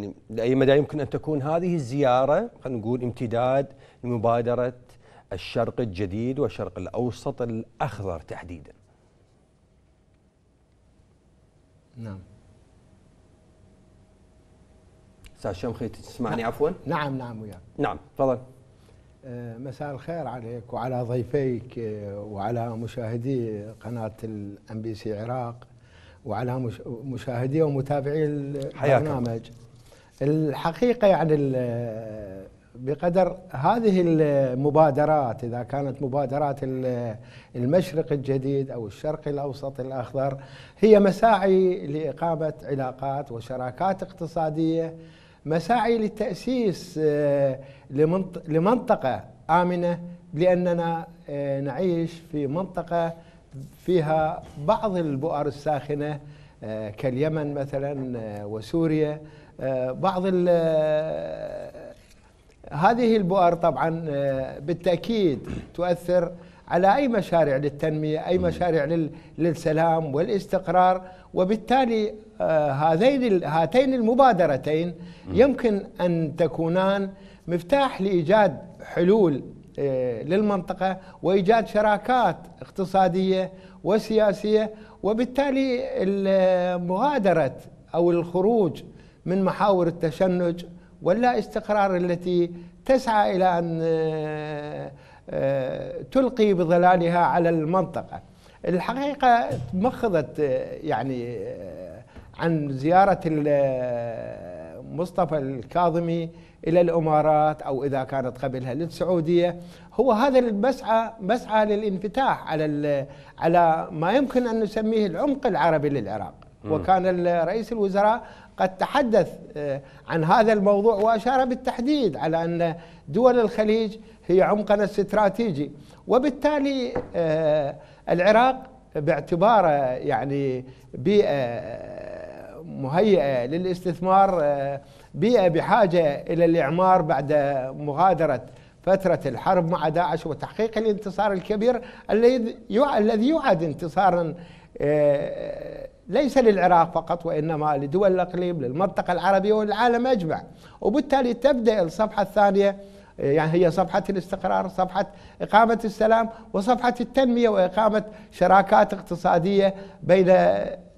يعني لاي مدى يمكن أن تكون هذه الزيارة خلينا نقول امتداد لمبادرة الشرق الجديد والشرق الأوسط الأخضر تحديدا. نعم. أستاذ شمخي تسمعني نعم. عفوا؟ نعم نعم وياك. نعم تفضل. آه، مساء الخير عليك وعلى ضيفيك آه، وعلى مشاهدي قناة ال MBC عراق وعلى مشاهدي ومتابعي البرنامج. الحقيقة يعني بقدر هذه المبادرات إذا كانت مبادرات المشرق الجديد أو الشرق الأوسط الأخضر هي مساعي لإقامة علاقات وشراكات اقتصادية مساعي للتأسيس آه، لمنطقة آمنة لأننا آه، نعيش في منطقة فيها بعض البؤر الساخنة آه، كاليمن مثلا وسوريا. آه، بعض آه، هذه البؤر طبعا آه، بالتأكيد تؤثر على أي مشاريع للتنمية، أي مشاريع للسلام والاستقرار، وبالتالي هذين هاتين المبادرتين يمكن أن تكونان مفتاح لإيجاد حلول للمنطقة وإيجاد شراكات اقتصادية وسياسية وبالتالي مغادره أو الخروج من محاور التشنج واللا استقرار التي تسعى إلى أن آه، آه، تلقي بظلالها على المنطقة. الحقيقة مخضت آه، يعني عن زيارة مصطفى الكاظمي إلى الإمارات أو إذا كانت قبلها للسعودية. هو هذا المسعى مسعى للانفتاح على على ما يمكن أن نسميه العمق العربي للعراق. وكان رئيس الوزراء قد تحدث آه، عن هذا الموضوع وأشار بالتحديد على أن دول الخليج هي عمقنا الاستراتيجي. وبالتالي آه، العراق باعتباره يعني بيئة آه، مهيئة للاستثمار بيئة بحاجة إلى الإعمار بعد مغادرة فترة الحرب مع داعش وتحقيق الانتصار الكبير الذي الذي يعد انتصارا ليس للعراق فقط وإنما لدول الإقليم للمنطقة العربية والعالم أجمع. وبالتالي تبدأ الصفحة الثانية يعني هي صفحة الاستقرار صفحة إقامة السلام وصفحة التنمية وإقامة شراكات اقتصادية بين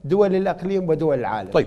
دول الإقليم ودول العالم. طيب